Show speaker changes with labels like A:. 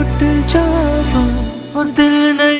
A: लौट जावा दिल नहीं